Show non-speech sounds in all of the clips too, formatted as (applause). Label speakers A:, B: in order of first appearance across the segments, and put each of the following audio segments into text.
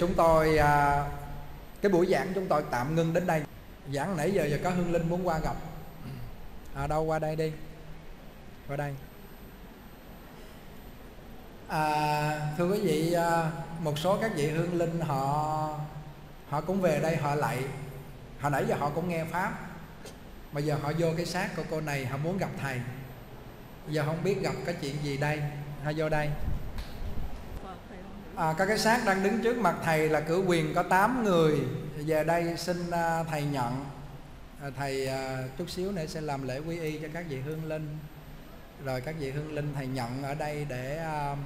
A: chúng tôi à, cái buổi giảng chúng tôi tạm ngưng đến đây. Giảng nãy giờ giờ có hương linh muốn qua gặp. À đâu? Qua đây đi. Qua đây. À, thưa quý vị à, một số các vị hương linh họ họ cũng về đây họ lại. Hồi nãy giờ họ cũng nghe pháp. Mà giờ họ vô cái xác của cô này họ muốn gặp thầy. Giờ không biết gặp cái chuyện gì đây. Họ vô đây à, có cái xác đang đứng trước mặt thầy là cử quyền có 8 người. Về đây xin uh, thầy nhận. À, thầy uh, chút xíu nữa sẽ làm lễ quy y cho các vị hương linh. Rồi các vị hương linh thầy nhận ở đây để uh,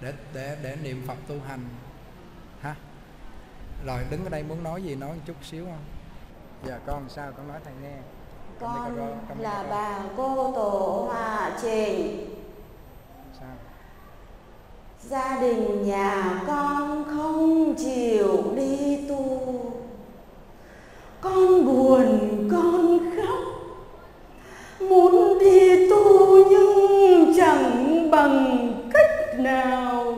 A: để để để niệm phật tu hành. Ha? Rồi đứng ở đây muốn nói gì nói một chút xíu không? Dạ con sao? Con nói thầy nghe.
B: Con là bà cô tổ hòa trình gia đình nhà con không chịu đi tu. Con buồn, con khóc. Muốn đi tu nhưng chẳng bằng cách nào.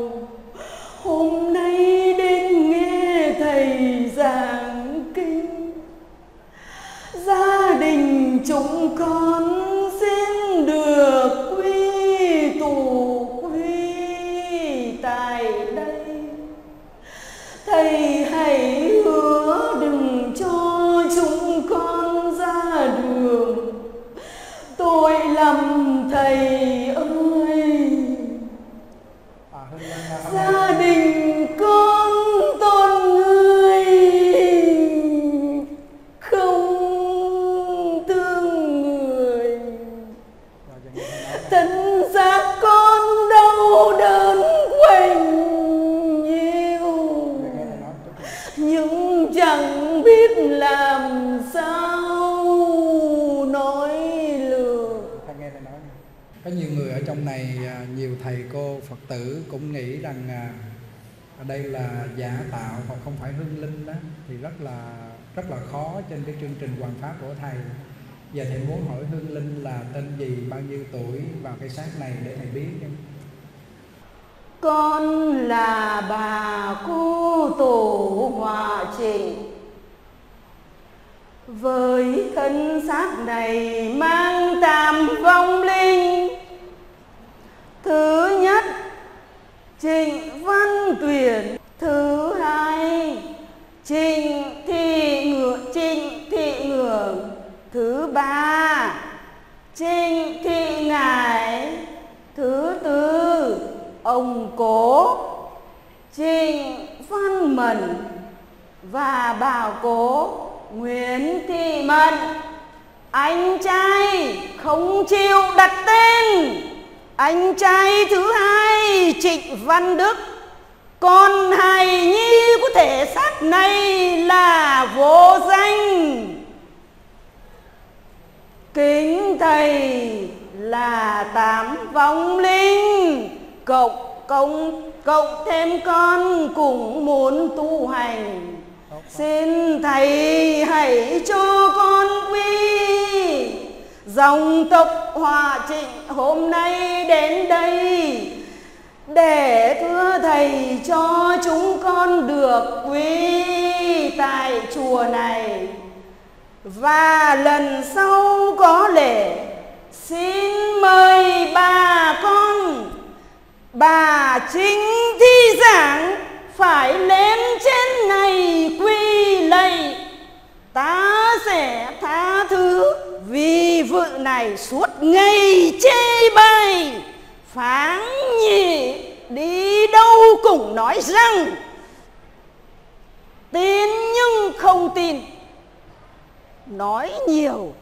B: Hôm nay đến nghe thầy giảng kinh. Gia đình chúng con
A: trên cái chương trình hoàn pháp của thầy. Và thầy muốn hỏi hương linh là tên gì, bao nhiêu tuổi vào cái xác này để thầy biết nha.
B: Con là bà cô tổ hòa trình Với thân xác này mang tam vong linh. Thứ nhất, Trịnh Văn Tuyển Thứ hai Trịnh Thị Ngựa Trịnh Thị Ngưỡng Thứ ba Trịnh Thị Ngải Thứ tư Ông Cố Trịnh Văn Mẫn Và bà cố Nguyễn Thị Mận anh trai không chịu đặt tên. Anh trai thứ hai, Trịnh Văn Đức. Con hài nhi của thể xác này là vô danh. Kính thầy là tám vong linh. Cộng cộng cộng thêm con cũng muốn tu hành. Xin thầy hãy cho con quy Dòng tộc Hòa Trịnh hôm nay đến đây Để thưa thầy cho chúng con được quy tại chùa này. Và lần sau có lễ, xin mời bà con. Bà chính thi giảng phải lên trên này quy lạy. Ta sẽ tha thứ vì vợ này suốt ngày chê bai phán nhị đi đâu cũng nói rằng tin nhưng không tin nói nhiều.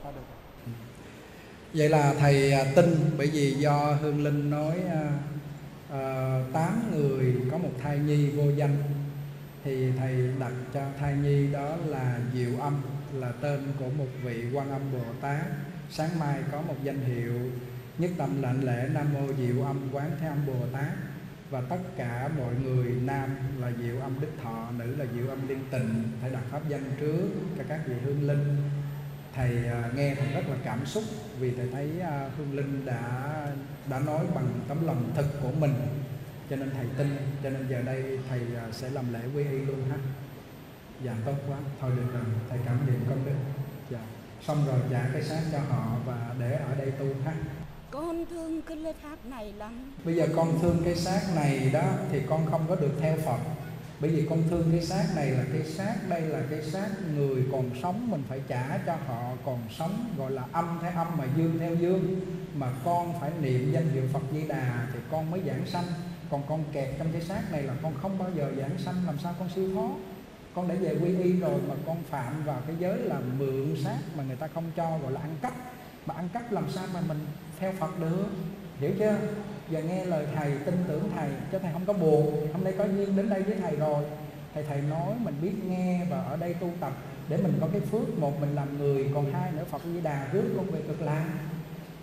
A: Vậy là thầy à, tin bởi vì do hương linh nói à, à, tám uh, người có một thai nhi vô danh thì thầy đặt cho thai nhi đó là diệu âm là tên của một vị quan âm bồ tát. Sáng mai có một danh hiệu, nhất tâm lệnh lễ nam mô diệu âm quán thế âm bồ tát. Và tất cả mọi người, nam là diệu âm đức thọ, nữ là diệu âm liên tình phải đặt pháp danh trước cho các vị hương linh. Thầy à, nghe thầy rất là cảm xúc vì thầy thấy à, hương linh đã đã nói bằng tấm lòng thật của mình. Cho nên thầy tin, cho nên giờ đây thầy à, sẽ làm lễ quy y luôn ha dạ. Tốt quá. Thôi được rồi. Thầy cảm niệm công đức. Dạ. Xong rồi trả cái xác cho họ và để ở đây tu ha.
C: Con thương cái lễ tháp này lắm.
A: Bây giờ con thương cái xác này đó thì con không có được theo phật. Bởi vì con thương cái xác này là cái xác đây là cái xác người còn sống mình phải trả cho họ còn sống gọi là âm theo âm mà dương theo dương. Mà con phải niệm danh hiệu Phật Di Đà thì con mới giảng sanh. Còn con kẹt trong cái xác này là con không bao giờ giảng sanh làm sao con siêu thoát con đã về quy y rồi mà con phạm vào cái giới là mượn xác mà người ta không cho, gọi là ăn cắp. Mà ăn cắp làm sao mà mình theo Phật được? Hiểu chưa? Giờ nghe lời thầy, tin tưởng thầy cho thầy không có buồn. Hôm nay có duyên đến đây với thầy rồi. Thầy thầy nói mình biết nghe và ở đây tu tập để mình có cái phước. Một, mình làm người, còn hai nữa, Phật Di Đà rước con về cực lạc.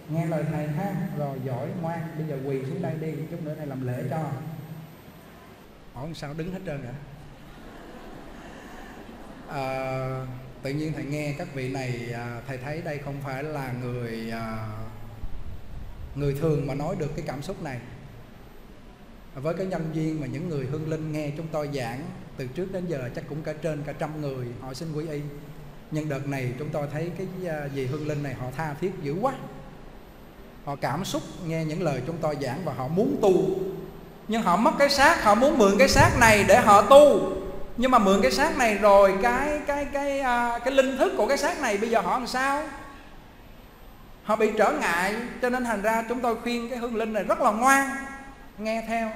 A: Nghe lời thầy ha. Rồi giỏi, ngoan. Bây giờ quỳ xuống đây đi. Chút nữa thầy làm lễ cho. Hỏi sao đứng hết trơn cả à, tự nhiên thầy nghe các vị này à, thầy thấy đây không phải là người à, người thường mà nói được cái cảm xúc này. Với cái nhân viên mà những người hương linh nghe chúng tôi giảng từ trước đến giờ chắc cũng cả trên cả trăm người họ xin quy y. Nhưng đợt này chúng tôi thấy cái gì hương linh này họ tha thiết dữ quá. Họ cảm xúc nghe những lời chúng tôi giảng và họ muốn tu. Nhưng họ mất cái xác họ muốn mượn cái xác này để họ tu nhưng mà mượn cái xác này rồi cái cái cái cái, cái linh thức của cái xác này bây giờ họ làm sao? Họ bị trở ngại cho nên thành ra chúng tôi khuyên cái hương linh này rất là ngoan nghe theo.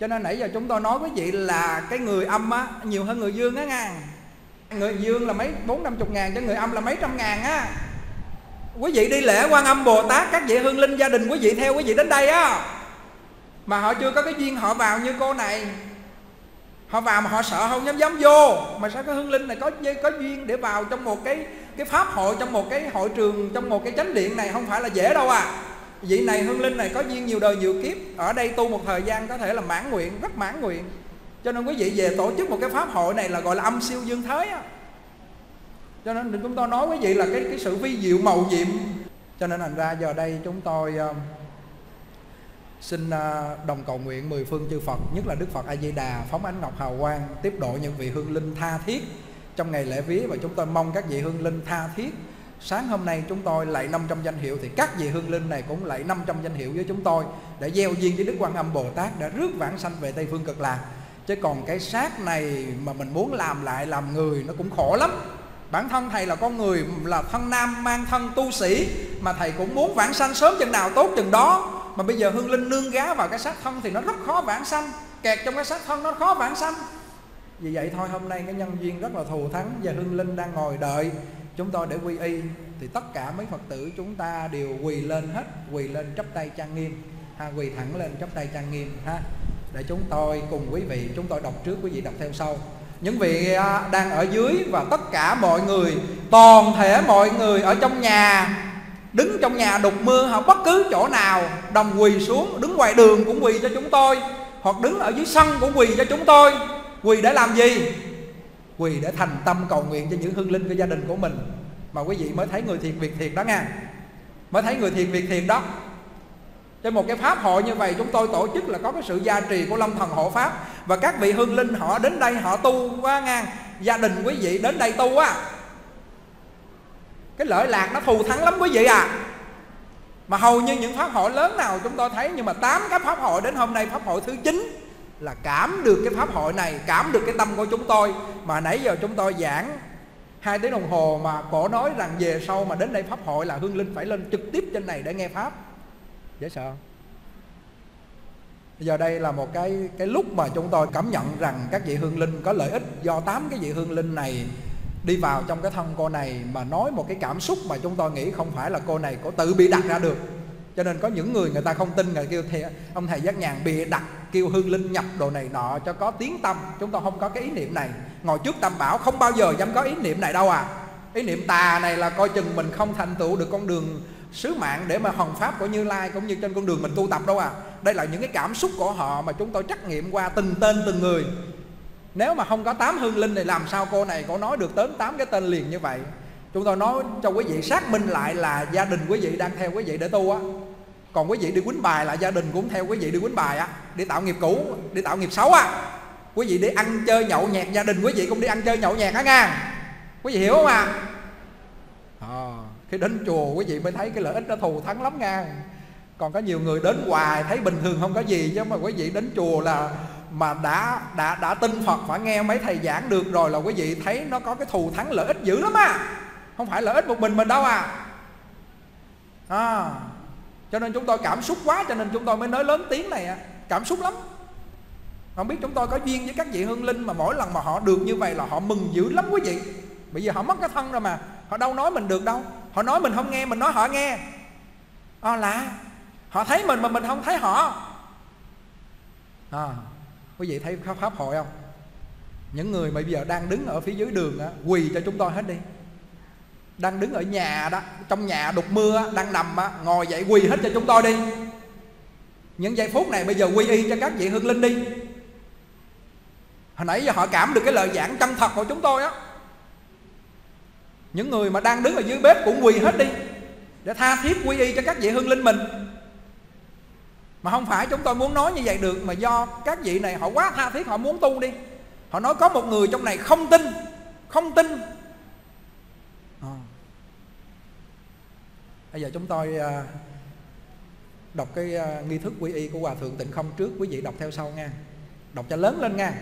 A: Cho nên nãy giờ chúng tôi nói với chị là cái người âm á nhiều hơn người dương á ngàn người dương là mấy bốn năm chục ngàn cho người âm là mấy trăm ngàn á. Quý vị đi lễ quan âm bồ tát các vị hương linh gia đình quý vị theo quý vị đến đây á. Mà họ chưa có cái duyên họ vào như cô này họ vào mà họ sợ không dám dám vô. Mà sao cái hương linh này có có duyên để vào trong một cái cái pháp hội trong một cái hội trường trong một cái chánh điện này? Không phải là dễ đâu à. Vị này hương linh này có duyên nhiều đời nhiều kiếp. Ở đây tu một thời gian có thể là mãn nguyện rất mãn nguyện. Cho nên quý vị về tổ chức một cái pháp hội này là gọi là âm siêu dương thế á. Cho nên chúng tôi nói quý vị là cái cái sự vi diệu màu nhiệm. Cho nên thành ra giờ đây chúng tôi uh, xin à, đồng cầu nguyện mười phương chư Phật, nhất là Đức Phật A Di Đà phóng ánh ngọc hào quang, tiếp độ những vị hương linh tha thiết. Trong ngày lễ vía và chúng tôi mong các vị hương linh tha thiết. Sáng hôm nay chúng tôi lạy 500 danh hiệu thì các vị hương linh này cũng lạy 500 danh hiệu với chúng tôi để gieo duyên với Đức Quan Âm Bồ Tát đã rước vãng sanh về Tây phương cực lạc. Chứ còn cái xác này mà mình muốn làm lại làm người nó cũng khổ lắm. Bản thân thầy là con người, là thân nam mang thân tu sĩ mà thầy cũng muốn vãng sanh sớm chừng nào tốt chừng đó mà bây giờ hương linh nương gá vào cái xác thân thì nó rất khó vãng sanh. Kẹt trong cái xác thân nó khó vãng sanh. Vì vậy thôi, hôm nay cái nhân duyên rất là thù thắng và hương linh đang ngồi đợi chúng tôi để quy y. Thì tất cả mấy phật tử chúng ta đều quỳ lên hết, quỳ lên chắp tay trang nghiêm. Ha, quỳ thẳng lên chắp tay trang nghiêm, ha. Để chúng tôi cùng quý vị, chúng tôi đọc trước quý vị đọc theo sau. Những vị à, đang ở dưới và tất cả mọi người, toàn thể mọi người ở trong nhà đứng trong nhà đục mưa hoặc bất cứ chỗ nào, đồng quỳ xuống, đứng ngoài đường cũng quỳ cho chúng tôi, hoặc đứng ở dưới sân cũng quỳ cho chúng tôi. Quỳ để làm gì? Quỳ để thành tâm cầu nguyện cho những hương linh của gia đình của mình. Mà quý vị mới thấy người thiệt việc thiệt đó nha. Mới thấy người thiệt việc thiệt đó. Trên một cái pháp hội như vậy, chúng tôi tổ chức là có cái sự gia trì của lâm thần hộ pháp. Và các vị hương linh họ đến đây họ tu quá ngang. Gia đình quý vị đến đây tu á cái lợi lạc nó thù thắng lắm quý vị à. Mà hầu như những pháp hội lớn nào chúng tôi thấy, nhưng mà tám cái pháp hội đến hôm nay, pháp hội thứ chín, là cảm được cái pháp hội này, cảm được cái tâm của chúng tôi. Mà nãy giờ chúng tôi giảng hai tiếng đồng hồ mà cổ nói rằng về sau mà đến đây pháp hội là hương linh phải lên trực tiếp trên này để nghe pháp. Dễ sợ Bây giờ đây là một cái cái lúc mà chúng tôi cảm nhận rằng các vị hương linh có lợi ích do tám cái vị hương linh này đi vào trong cái thân cô này mà nói một cái cảm xúc mà chúng tôi nghĩ không phải là cô này có tự bị đặt ra được. Cho nên có những người người ta không tin người kêu thầy, ông thầy giác nhàn bịa đặt kêu hương linh nhập đồ này nọ cho có tiếng tâm. Chúng tôi không có cái ý niệm này. Ngồi trước tam bảo không bao giờ dám có ý niệm này đâu à. Ý niệm tà này là coi chừng mình không thành tựu được con đường sứ mạng để mà hồng pháp của như lai cũng như trên con đường mình tu tập đâu à. Đây là những cái cảm xúc của họ mà chúng tôi trắc nghiệm qua từng tên từng người nếu mà không có tám hương linh thì làm sao cô này có nói được tới tám cái tên liền như vậy? Chúng tôi nói cho quý vị xác minh lại là gia đình quý vị đang theo quý vị để tu á. Còn quý vị đi quýnh bài là gia đình cũng theo quý vị đi quýnh bài á, đi tạo nghiệp cũ, đi tạo nghiệp xấu á. Quý vị đi ăn chơi nhậu nhẹt, gia đình quý vị cũng đi ăn chơi nhậu nhẹt á nha quý vị hiểu không à? à khi đến chùa quý vị mới thấy cái lợi ích nó thù thắng lắm nha còn có nhiều người đến hoài thấy bình thường không có gì, chứ mà quý vị đến chùa là mà đã đã đã tin Phật phải nghe mấy thầy giảng được rồi là quý vị thấy nó có cái thù thắng lợi ích dữ lắm à. Không phải lợi ích một mình mình đâu à. À cho nên chúng tôi cảm xúc quá cho nên chúng tôi mới nói lớn tiếng này à. cảm xúc lắm. Không biết chúng tôi có duyên với các vị hương linh mà mỗi lần mà họ được như vậy là họ mừng dữ lắm quý vị. Bây giờ họ mất cái thân rồi mà. Họ đâu nói mình được đâu. Họ nói mình không nghe mình nói họ nghe. À, là họ thấy mình mà mình không thấy họ. À, quý vị thấy pháp, pháp hội không? Những người mà bây giờ đang đứng ở phía dưới đường á, quỳ cho chúng tôi hết đi. Đang đứng ở nhà đó trong nhà đục mưa đang nằm á, ngồi dậy quỳ hết cho chúng tôi đi. Những giây phút này bây giờ quy y cho các vị hương linh đi. Hồi nãy giờ họ cảm được cái lời giảng chân thật của chúng tôi á. Những người mà đang đứng ở dưới bếp cũng quỳ hết đi để tha thiết quy y cho các vị hương linh mình mà không phải chúng tôi muốn nói như vậy được mà do các vị này họ quá tha thiết họ muốn tu đi. Họ nói có một người trong này không tin không tin. À. bây giờ chúng tôi à, đọc cái à, nghi thức quy y của hòa thượng tịnh không trước quý vị đọc theo sau nha. Đọc cho lớn lên nha.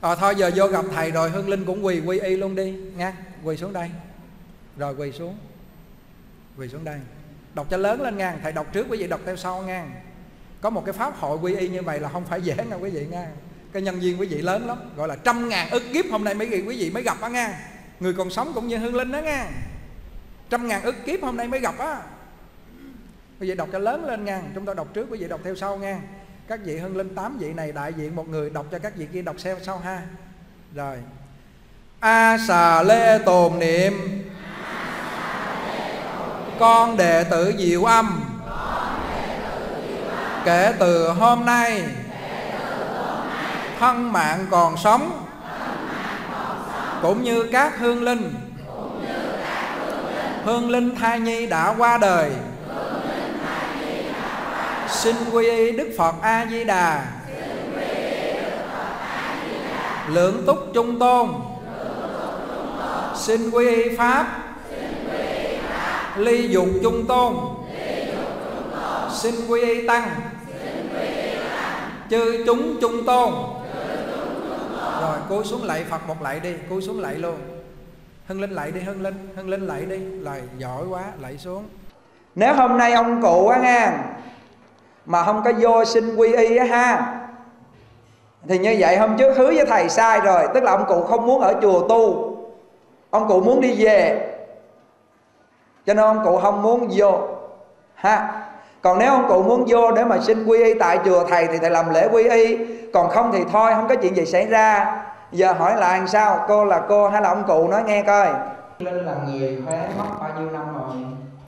A: À, thôi giờ vô gặp thầy rồi hương linh cũng quỳ quy y luôn đi nha. Quỳ xuống đây. Rồi quỳ xuống. Quỳ xuống đây. Đọc cho lớn lên ngang thầy đọc trước quý vị đọc theo sau ngang. Có một cái pháp hội quy y như vậy là không phải dễ nha quý vị nha. Cái nhân viên quý vị lớn lắm gọi là trăm ngàn ức kiếp hôm nay mấy quý vị mới gặp á nha. Người còn sống cũng như hương linh đó nha. Trăm ngàn ức kiếp hôm nay mới gặp á. Quý vị đọc cho lớn lên nha chúng ta đọc trước quý vị đọc theo sau nha các vị hương linh tám vị này đại diện một người đọc cho các vị kia đọc xem sau ha. Rồi. A xà lê tồn niệm. Con đệ tử diệu âm. Kể từ hôm nay, thân mạng còn sống, cũng như các hương linh. Hương linh thai nhi đã qua đời xin quy y đức phật a di đà lượng túc trung tôn. Xin quy y pháp. Ly dục trung tôn. Xin quy y tăng. Chư chúng trung tôn. Rồi cúi xuống lạy phật một lạy đi cúi xuống lạy luôn. Hưng linh lạy đi, hưng linh hưng linh lạy đi. Lời giỏi quá lạy xuống. Nếu hôm nay ông cụ á nghe mà không có vô xin quy y á ha. Thì như vậy hôm trước hứa với thầy sai rồi, tức là ông cụ không muốn ở chùa tu. Ông cụ muốn đi về. Cho nên ông cụ không muốn vô. Ha. Còn nếu ông cụ muốn vô để mà xin quy y tại chùa thầy thì thầy làm lễ quy y. Còn không thì thôi, không có chuyện gì xảy ra. Giờ hỏi là làm sao? Cô là cô hay là ông cụ nói nghe coi. Linh là người huế mất bao nhiêu năm rồi?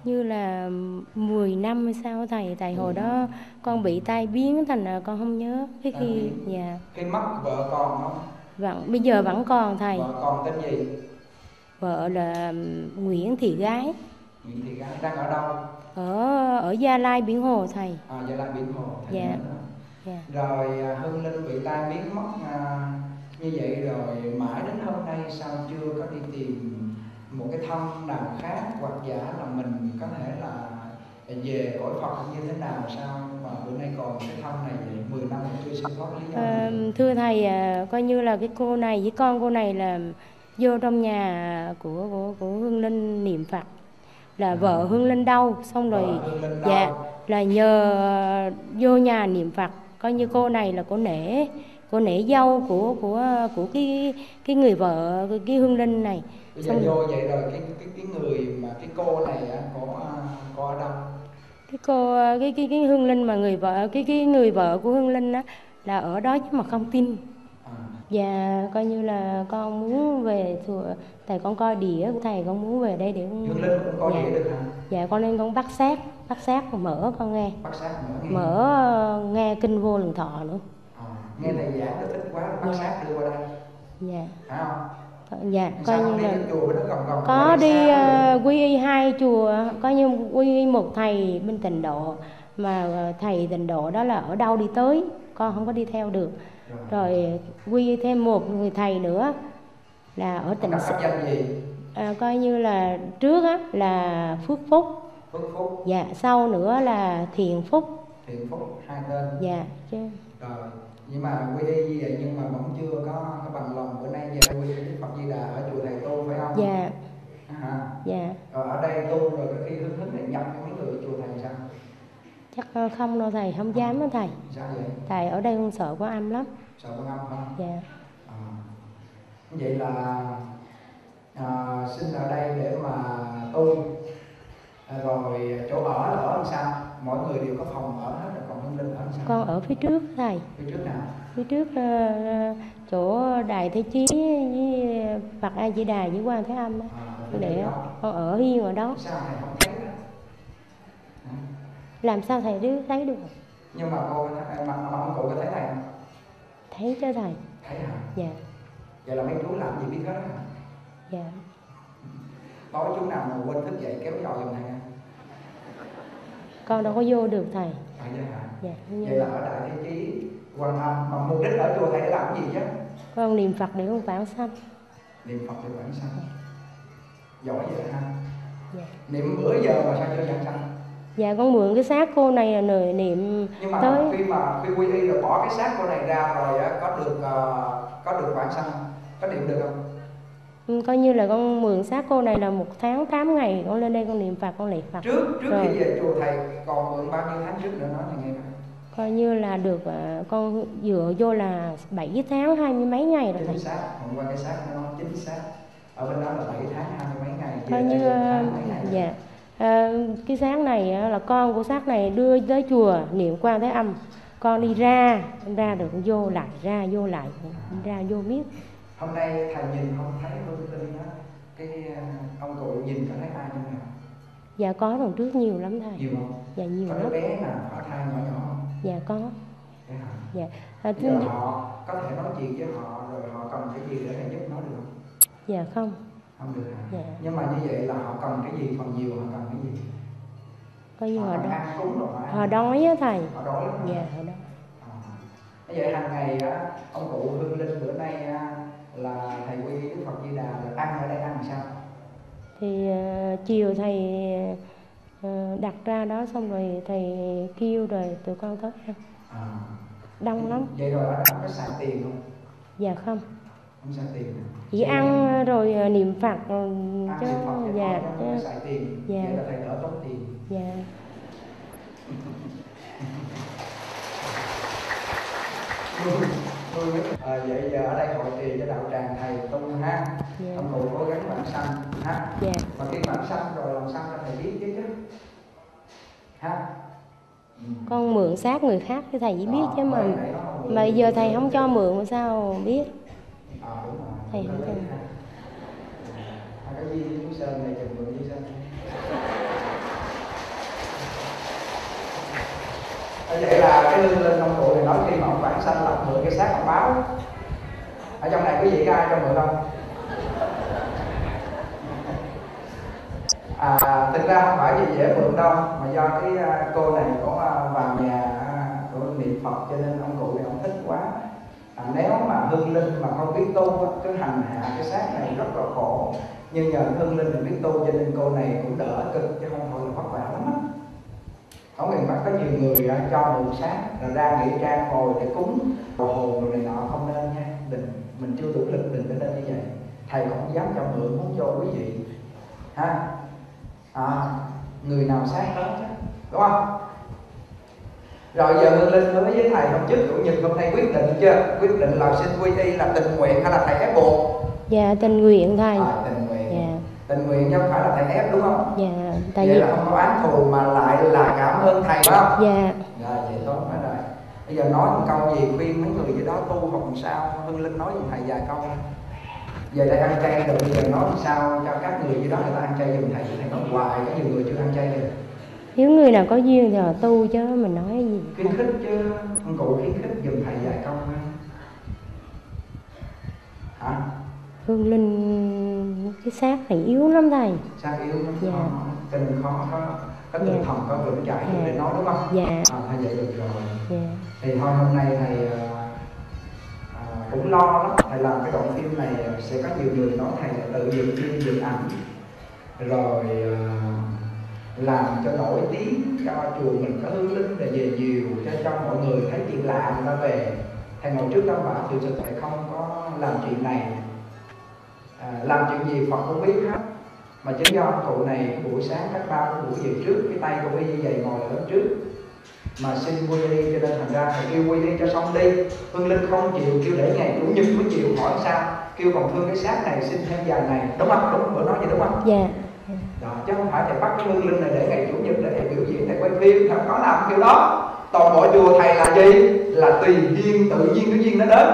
D: Như là 10 năm hay sao thầy tại hồi đó con bị tai biến thành là con không nhớ cái khi
A: à, dạ khi mất vợ còn không
D: vẫn bây giờ vẫn còn thầy.
A: Vợ còn tên gì?
D: Vợ là Nguyễn Thị Gái.
A: Nguyễn Thị Gái đang ở đâu?
D: Ở ở Gia Lai Biển Hồ thầy.
A: À Gia Lai Biển Hồ
D: thầy dạ.
A: dạ. Rồi à, Hương Linh bị tai biến mất à, như vậy rồi mãi đến hôm nay sao chưa có đi tìm một cái thân nào khác hoặc giả là mình có thể là về cõi Phật như thế nào sao? Mà bữa nay còn cái thân này vậy 10 năm mà chưa siêu thoát lý do. À,
D: thưa thầy à, coi như là cái cô này với con cô này là vô trong nhà của của, của Hương Linh niệm Phật. Là à. vợ Hương Linh đâu xong rồi dạ là nhờ vô nhà niệm Phật. Coi như cô này là cô nể cô nể dâu của của của cái cái người vợ cái Hương Linh này.
A: Bây giờ vô vậy rồi cái cái cái người mà cái cô này có có ở đâu?
D: Cái cô cái cái cái hương linh mà người vợ cái cái người vợ của hương linh á là ở đó nhưng mà không tin. À. và coi như là con muốn về thầy con coi đĩa của thầy con muốn về đây để
A: hương linh cũng coi
D: dạ.
A: đĩa được hả?
D: Dạ con lên con bắt sát bắt sát mở con nghe.
A: Bắt sát mở nghe.
D: Mở nghe kinh vô lần thọ nữa.
A: à, nghe thầy giảng nó thích quá bắt dạ. sát đưa qua đây.
D: Dạ.
A: Phải không?
D: Dạ coi
A: sao
D: như là
A: chùa đó gần gần
D: có
A: đi
D: ờ, quy y hai chùa coi như quy y một thầy bên tịnh độ mà ờ, thầy tịnh độ đó là ở đâu đi tới con không có đi theo được. Rồi. Quy y thêm một người thầy nữa là ở tỉnh
A: gì?
D: À, coi như là trước á là phước phúc.
A: Phước Phúc.
D: Dạ sau nữa là thiền phúc.
A: Thiện Phúc hai tên.
D: Dạ chứ.
A: Rồi nhưng mà quy y vậy nhưng mà vẫn chưa có, có bằng lòng. Bữa nay về quy y Đức Phật Di Đà ở chùa thầy tu phải không?
D: Dạ.
A: À,
D: dạ.
A: Rồi ở đây tu rồi có khi hứng hứng để nhập cái mấy người chùa thầy sao?
D: Chắc ờ, không đâu thầy không dám đó thầy.
A: Sao vậy?
D: Thầy ở đây con sợ quá âm lắm.
A: Sợ con âm không
D: dạ.
A: À. vậy là à, sinh ở đây để mà tu. À, rồi chỗ ở là ở làm sao? Mỗi người đều có phòng ở hết rồi
D: con ở phía trước thầy
A: phía trước nào?
D: Phía trước ờ, chỗ đài thế chí với phật a di đà với quan thế âm á.
A: À,
D: để con ở yên ở đó.
A: Sao thầy không thấy đó?
D: Làm sao thầy đứa thấy được?
A: Nhưng mà cô có mà, mà ông cụ có thấy thầy không?
D: Thấy chứ thầy.
A: Thấy hả?
D: Dạ.
A: Vậy là mấy chú làm gì biết hết hả?
D: Dạ.
A: Tối chú nào mà quên thức dậy kéo dò giùm thầy
D: con đâu có vô được thầy
A: à
D: dạ không
A: vậy là ở đại thế chí quan âm mà mục đích ở chùa thầy để làm cái gì chứ?
D: Con niệm phật để con vãng sanh.
A: Niệm phật để vãng sanh. Giỏi vậy ha.
D: Dạ.
A: niệm bữa giờ mà sao chưa vãng sanh?
D: Dạ con mượn cái xác cô này là nời niệm
A: nhưng mà
D: tới.
A: khi mà khi quy y rồi bỏ cái xác cô này ra rồi á có được ờ, có được vãng sanh có niệm được không
D: coi như là con mượn xác cô này là một tháng 8 ngày con lên đây con niệm phật con lạy phật.
A: Trước trước
D: Rồi.
A: khi về chùa thầy còn mượn bao nhiêu tháng trước nữa nói thầy nghe coi.
D: Như là được à, con dựa vô là 7 tháng hai mươi mấy ngày rồi thầy.
A: chính xác hôm qua cái xác nó nói chính xác. Ở bên đó là 7 tháng hai mươi mấy ngày
D: coi như à, dạ. À, cái xác này á, là con của xác này đưa tới chùa niệm quan thế âm. Con đi ra ra được vô lại ra vô lại ra vô miết
A: hôm nay thầy nhìn không thấy hương linh đó cái ờ, ông cụ nhìn có thấy ai trong nào?
D: Dạ có lần trước nhiều lắm thầy.
A: Nhiều không?
D: Dạ nhiều
A: có
D: lắm.
A: bé nào có thai nhỏ nhỏ không?
D: Dạ có.
A: Hả?
D: dạ. À,
A: giờ họ có thể nói chuyện với họ rồi họ cần cái gì để thầy giúp nó được? Không
D: dạ không.
A: Không được hả?
D: Dạ.
A: Nhưng mà như vậy là họ cần cái gì? Phần nhiều họ cần cái gì?
D: Coi như
A: họ
D: họ đói.
A: họ
D: đói á thầy.
A: Họ đói lắm
D: dạ họ đói.
A: À. Vậy hàng ngày á, ông cụ Hương Linh bữa nay á, là thầy quy Đức Phật Di Đà là ăn ở đây ăn làm sao?
D: thì ờ, chiều thầy ờ, đặt ra đó xong rồi thầy kêu rồi tụi con tới ăn
A: À.
D: đông lắm
A: Vậy rồi ở đó có xài tiền không?
D: dạ không
A: Không xài tiền.
D: chỉ ăn rồi ờ, niệm phật ờ,
A: ăn
D: chứ
A: Phật cho
D: dạ
A: không
D: chứ
A: xài tiền.
D: Dạ.
A: Vậy là thầy đỡ tốn tiền.
D: dạ
A: À, vậy giờ ở đây hội trì cho đạo tràng thầy tu ha.
D: dạ
A: Ông cụ cố gắng bản sanh ha.
D: dạ
A: Mà khi bản sanh rồi làm sao cho thầy biết chứ chứ? Ha. Ừ.
D: con mượn xác người khác thì thầy chỉ biết
A: Đó,
D: chứ mà mà giờ thầy không cho mượn sao biết
A: À.
D: Thầy không.
A: À, cái gì chú Sơn này chừng mượn chú Sơn. Vậy là cái lương linh ông cụ này nói khi mà ông bản sanh là mượn cái xác ông báo. Ở trong này quý vị có ai cho mượn không? À thực ra không phải gì dễ mượn đâu mà do cái à, cô này có vào nhà của niệm phật cho nên ông cụ này ông thích quá. À, nếu mà hương linh mà không biết tu cứ hành hạ cái xác này rất là khổ. Nhưng nhờ hương linh mình biết tu cho nên cô này cũng đỡ cực chứ không thôi là vất vả lắm á ở miền Bắc có nhiều người à, cho mượn xác rồi ra nghĩa trang ngồi để cúng. Đồ hồn rồi này nọ không nên nha. Đừng mình chưa đủ lực đừng có nên như vậy. Thầy không dám cho mượn muốn cho quý vị. Ha? À, người nào xác đó chứ đúng không? Rồi giờ Hương Linh nói với thầy hôm trước chủ nhật hôm nay quyết định chưa? Quyết định là xin quy y là tình nguyện hay là thầy ép buộc?
D: Dạ tình nguyện thầy.
A: À, tình tình nguyện chứ không phải là thầy ép đúng không?
D: Dạ tại
A: vậy
D: vì
A: là không có án thù mà lại là cảm ơn thầy phải không?
D: Dạ.
A: Rồi vậy tốt quá rồi. Bây giờ nói một câu gì khuyên mấy người gì đó tu học làm sao? Hương linh nói giùm thầy vài câu. Về đây ăn chay rồi bây giờ nói làm sao cho các người gì đó người ta ăn chay giùm thầy? Thầy nói hoài có nhiều người chưa ăn chay được.
D: Nếu người nào có duyên thì họ tu chứ mình nói cái gì?
A: Khuyến khích chứ. Ông cụ khuyến khích giùm thầy vài câu hả?
D: Hương linh cái xác này yếu lắm thầy
A: xác yếu nó
D: Dạ.
A: nên khó có có tinh
D: Dạ.
A: thần có vững chãi
D: Dạ.
A: để nói đúng không
D: Dạ.
A: à, thầy vậy được rồi
D: dạ
A: thì thôi hôm nay thầy à, à, cũng lo lắm thầy làm cái đoạn phim này sẽ có nhiều người nói thầy là tự dựng phim dựng ảnh rồi à, làm cho nổi tiếng cho chùa mình có hương linh để về nhiều cho cho mọi người thấy chuyện lạ người ta về thầy ngồi trước tâm bảo thực sự thầy không có làm chuyện này à, làm chuyện gì Phật cũng biết hết. Mà chính do cụ này buổi sáng các ba buổi về trước cái tay của y như vậy ngồi ở trước. Mà xin quy y cho nên thành ra thầy kêu quy y cho xong đi. Hương linh không chịu kêu để ngày chủ nhật mới chịu hỏi sao? Kêu còn thương cái xác này xin thêm vài ngày. Đúng không? Đúng bữa nói vậy đúng không?
D: Dạ.
A: Đó, chứ không phải thầy bắt cái hương linh này để ngày chủ nhật để thầy biểu diễn thầy quay phim thầy có làm kiểu đó. Toàn bộ chùa thầy là gì? Là tùy duyên tự nhiên cái duyên nó đến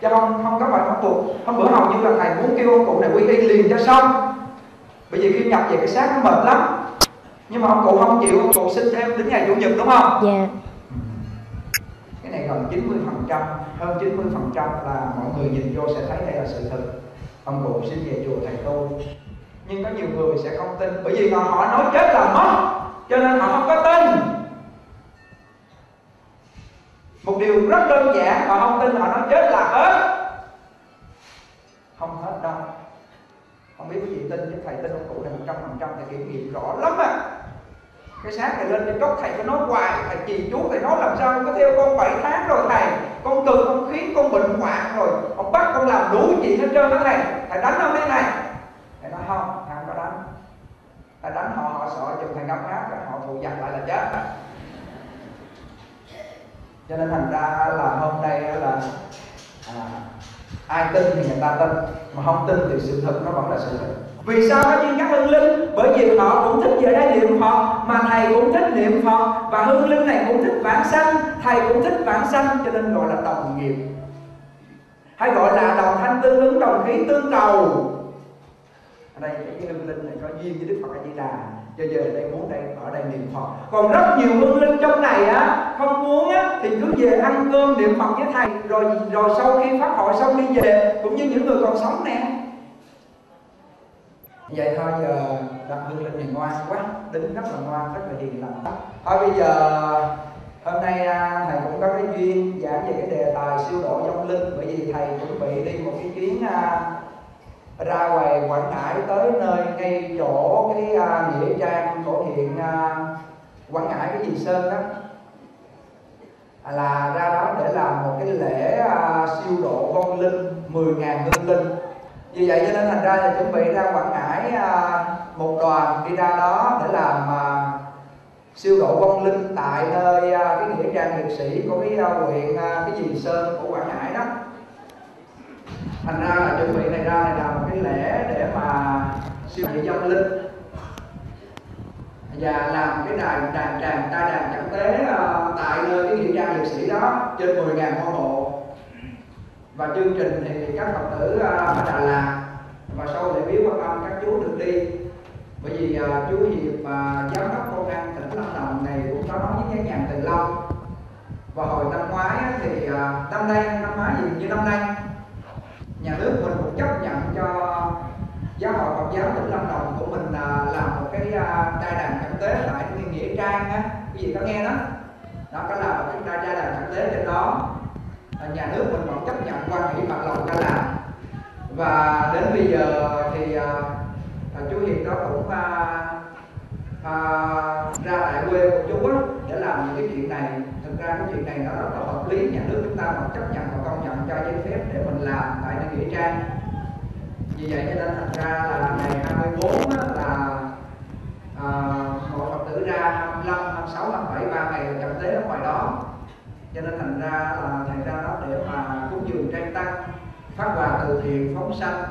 A: chứ không không có phải bắt buộc hôm bữa hầu như là thầy muốn kêu ông cụ này quy y liền cho xong. Bởi vì khi nhập về cái xác nó mệt lắm. Nhưng mà ông cụ không chịu ông cụ xin thêm đến ngày chủ nhật đúng không?
D: Dạ.
A: Cái này gần 90 phần trăm hơn 90 phần trăm là mọi người nhìn vô sẽ thấy đây là sự thật. Ông cụ xin về chùa thầy tu. Nhưng có nhiều người sẽ không tin bởi vì họ nói chết là mất cho nên họ không có tin một điều rất đơn giản mà không tin họ nói chết là hết. Không hết đâu. Không biết quý vị tin chứ thầy tin ông cụ này một trăm phần trăm thầy kiểm nghiệm rõ lắm à cái xác thầy lên trên cốc thầy cứ nói hoài, thầy trì chú thầy nói làm sao có theo con 7 tháng rồi thầy. Con cực con khiến con bệnh hoạn rồi. Ông bắt con làm đủ chuyện hết trơn đó thầy. Thầy đánh ông đây này thầy nói không, thầy không có đánh. Thầy đánh họ họ sợ, chừng thầy ngâm hát rồi họ thù giặc lại là chết cho nên thành ra là hôm nay là à, ai tin thì người ta tin mà không tin thì sự thật nó vẫn là sự thật. Vì sao nó duyên các hương linh? Bởi vì họ cũng thích về đây niệm phật mà thầy cũng thích niệm phật và hương linh này cũng thích vãng sanh thầy cũng thích vãng sanh cho nên gọi là đồng nghiệp. Hay gọi là đồng thanh tương ứng đồng khí tương cầu. Ở đây cái hương linh này có duyên với đức phật a di đà cho giờ đây muốn đây ở đây niệm phật. Còn rất nhiều hương linh trong này á, không muốn á, thì cứ về ăn cơm niệm phật với thầy. Rồi rồi sau khi phát hội xong đi về, cũng như những người còn sống nè. Vậy thôi, giờ đặt hương linh này ngoan quá tính rất là ngoan, rất là hiền lành. Thôi bây giờ, hôm nay à, thầy cũng có cái duyên giảng về cái đề tài siêu độ vong linh. Bởi vì thầy chuẩn bị đi một cái chuyến à, ra ngoài quảng ngãi tới nơi ngay chỗ cái à, nghĩa trang của hiện à, quảng ngãi cái gì sơn đó. Là ra đó để làm một cái lễ à, siêu độ vong linh 10.000 hương linh. Vì vậy cho nên thành ra là chuẩn bị ra quảng ngãi à, một đoàn đi ra đó để làm à, siêu độ vong linh tại nơi à, cái nghĩa trang liệt sĩ của cái à, huyện à, cái gì sơn của quảng ngãi đó thành ra là chuẩn bị này ra này một cái lễ để mà siêu thị dân linh. Và làm cái đàn đàn tràng ta đàn chẳng tế ờ, tại nơi cái nghĩa trang liệt sĩ đó trên 10.000 ngôi mộ. Và chương trình thì các phật tử ờ, ở Đà Lạt và sau lễ viếng quan âm các chú được đi. Bởi vì uh, chú Hiệp và giám đốc công an tỉnh Lâm Đồng này cũng có nói với nhà từ lâu và hồi năm ngoái thì uh, năm nay năm ngoái gì như năm nay nhà nước mình cũng chấp nhận cho giáo hội Phật giáo tỉnh Lâm Đồng của mình là làm một cái à, đại đàn cảnh tế tại cái nghĩa trang á. Quý vị có nghe đó? Đó có làm một cái đại đàn cảnh tế trên đó. Nhà nước mình vẫn chấp nhận quan hệ mặt lòng ra làm. Và đến bây giờ thì à, à, chú Hiền đó cũng à, à, ra tại quê của chú á để làm những cái chuyện này thực ra cái chuyện này nó rất là hợp lý. Nhà nước chúng ta vẫn chấp nhận và công nhận cho giấy phép để mình làm tại nơi nghĩa trang. Vì vậy cho nên thành ra là ngày 24 á, là à, hội phật tử ra 25, 26, 27, 3 ngày là chậm tế ở ngoài đó. Cho nên thành ra là thành ra đó để mà cúng dường trang tăng phát quà từ thiện phóng sanh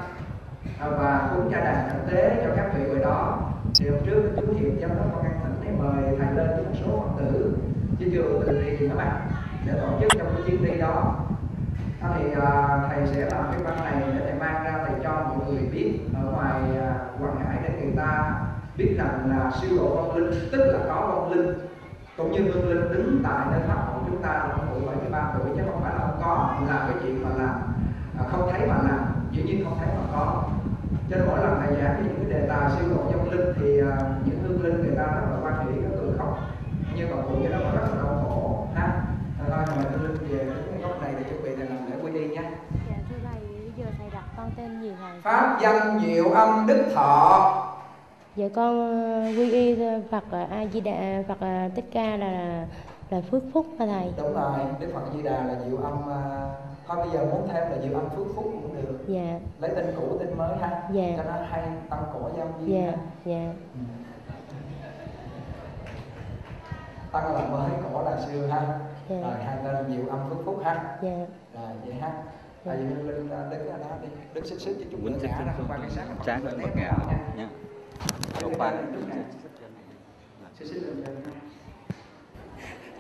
A: à, và cúng cha đàn thực tế cho các vị người đó. Thì hôm trước chú thiện giám đốc công an tỉnh để mời thầy lên một số phật tử chứ chưa từ thiện các bạn để tổ chức trong cái chuyến đi đó. Đó thì uh, thầy sẽ làm cái băng này để thầy mang ra thầy cho mọi người biết ở ngoài uh, quảng ngãi để người ta biết rằng là siêu độ vong linh tức là có vong linh cũng như vong linh đứng tại nơi pháp của chúng ta là cụ 73 tuổi chứ không phải là không có làm cái chuyện mà làm à, không thấy mà làm dĩ nhiên không thấy mà có. Cho nên mỗi lần thầy giảng những cái đề tài siêu độ vong linh thì uh, những hương linh người ta rất là quan hỷ có cười khóc nhưng mà cũng như đó rất là đau khổ. Ha? Thôi hương linh về cái góc này để chuẩn bị làm lễ quy y nhé
D: dạ con tên gì thầy?
A: Pháp danh diệu âm đức thọ.
D: Dạ con ờ, quy y phật a di đà phật ờ, thích ca là là phước phúc hả thầy?
A: Đúng rồi đức phật di đà là diệu âm thôi bây giờ muốn thêm là diệu âm phước phúc cũng được.
D: Dạ.
A: Lấy tên cũ tên mới ha.
D: Dạ.
A: cho nó hay tâm cổ giam duyên
D: dạ
A: ha.
D: dạ.
A: Ừ. tăng là mới cổ là xưa ha.
D: Dạ.
A: rồi hai tên diệu âm phước phúc ha.
D: Dạ.
A: Rồi vậy ha.
D: Dạ.
A: tại vì linh à, đứng ở đó đi đứng xích xích cho chúng
E: xích
A: ngã ra
E: xích
A: không qua cái sát
E: Sáng
A: lên
E: bất ngờ
A: nha. trên ha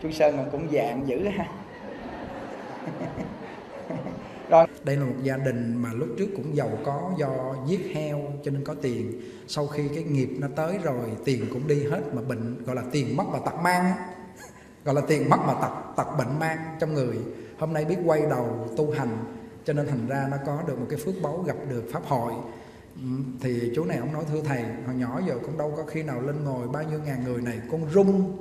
A: chú sơn mà cũng dạng dữ ha (laughs) rồi. Đây là một gia đình mà lúc trước cũng giàu có do giết heo cho nên có tiền. Sau khi cái nghiệp nó tới rồi, tiền cũng đi hết mà bệnh, gọi là tiền mất mà tật mang (laughs) gọi là tiền mất mà tật tật bệnh mang trong người. Hôm nay biết quay đầu tu hành, cho nên thành ra nó có được một cái phước báu gặp được pháp hội. Ừ, thì chú này ông nói, thưa thầy, hồi nhỏ giờ con đâu có khi nào lên ngồi bao nhiêu ngàn người này con rung